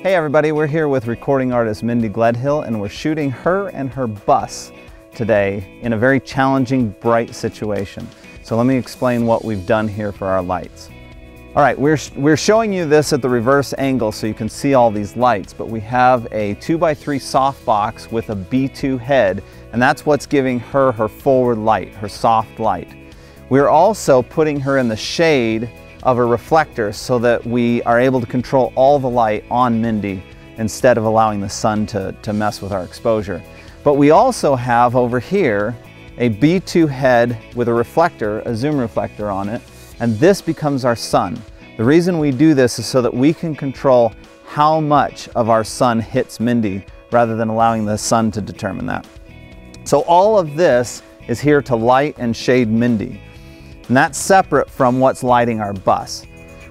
Hey everybody, we're here with recording artist Mindy Gledhill and we're shooting her and her bus today in a very challenging, bright situation. So let me explain what we've done here for our lights. All right, we're, we're showing you this at the reverse angle so you can see all these lights, but we have a 2x3 softbox with a B2 head, and that's what's giving her her forward light, her soft light. We're also putting her in the shade of a reflector so that we are able to control all the light on Mindy instead of allowing the sun to, to mess with our exposure. But we also have over here a B2 head with a reflector, a zoom reflector on it, and this becomes our sun. The reason we do this is so that we can control how much of our sun hits Mindy rather than allowing the sun to determine that. So all of this is here to light and shade Mindy. And that's separate from what's lighting our bus.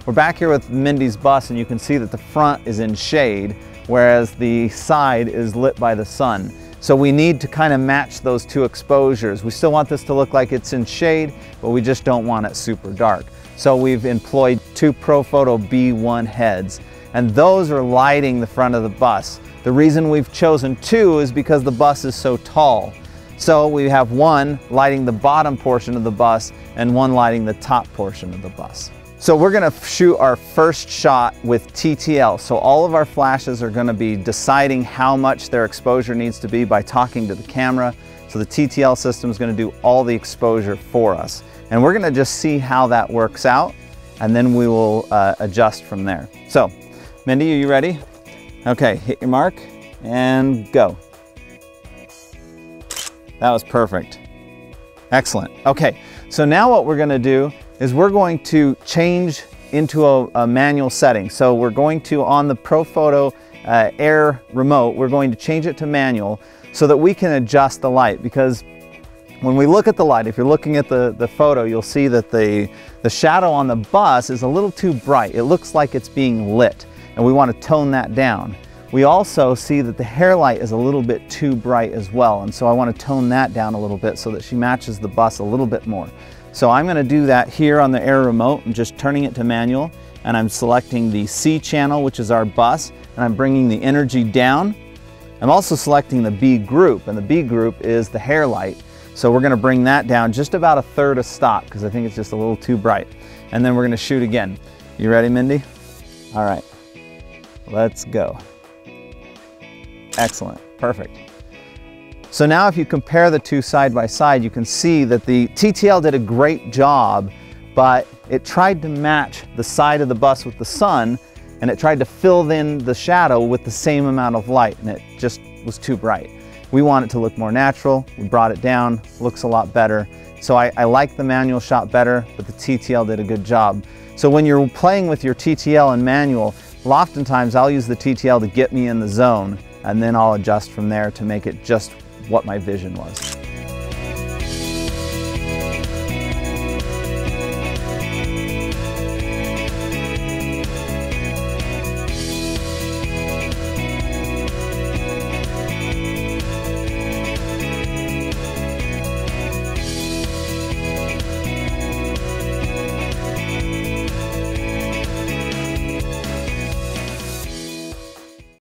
We're back here with Mindy's bus and you can see that the front is in shade whereas the side is lit by the sun. So we need to kind of match those two exposures. We still want this to look like it's in shade, but we just don't want it super dark. So we've employed two Profoto B1 heads, and those are lighting the front of the bus. The reason we've chosen two is because the bus is so tall. So we have one lighting the bottom portion of the bus and one lighting the top portion of the bus. So we're gonna shoot our first shot with TTL. So all of our flashes are gonna be deciding how much their exposure needs to be by talking to the camera. So the TTL system is gonna do all the exposure for us. And we're gonna just see how that works out and then we will uh, adjust from there. So, Mindy, are you ready? Okay, hit your mark and go. That was perfect. Excellent. Okay, so now what we're gonna do is we're going to change into a, a manual setting. So we're going to, on the Profoto uh, Air remote, we're going to change it to manual so that we can adjust the light because when we look at the light, if you're looking at the, the photo, you'll see that the, the shadow on the bus is a little too bright. It looks like it's being lit and we want to tone that down. We also see that the hair light is a little bit too bright as well and so I want to tone that down a little bit so that she matches the bus a little bit more. So I'm gonna do that here on the air remote and just turning it to manual and I'm selecting the C channel, which is our bus, and I'm bringing the energy down. I'm also selecting the B group, and the B group is the hair light. So we're gonna bring that down just about a third of stop because I think it's just a little too bright. And then we're gonna shoot again. You ready, Mindy? All right, let's go. Excellent, perfect. So now if you compare the two side by side, you can see that the TTL did a great job, but it tried to match the side of the bus with the sun, and it tried to fill in the shadow with the same amount of light, and it just was too bright. We want it to look more natural. We brought it down, looks a lot better. So I, I like the manual shot better, but the TTL did a good job. So when you're playing with your TTL and manual, oftentimes I'll use the TTL to get me in the zone, and then I'll adjust from there to make it just what my vision was.